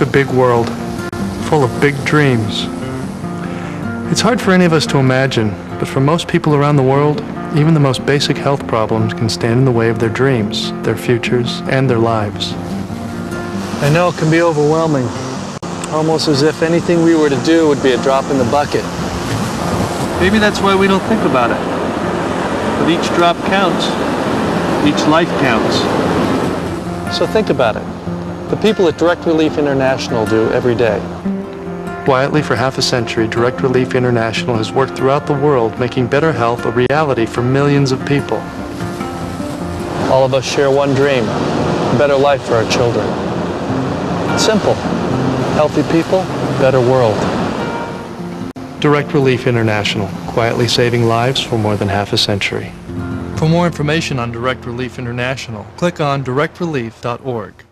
It's a big world, full of big dreams. It's hard for any of us to imagine, but for most people around the world, even the most basic health problems can stand in the way of their dreams, their futures, and their lives. I know it can be overwhelming, almost as if anything we were to do would be a drop in the bucket. Maybe that's why we don't think about it. But each drop counts. Each life counts. So think about it. The people at Direct Relief International do every day. Quietly for half a century, Direct Relief International has worked throughout the world making better health a reality for millions of people. All of us share one dream, a better life for our children. It's simple. Healthy people, better world. Direct Relief International, quietly saving lives for more than half a century. For more information on Direct Relief International, click on directrelief.org.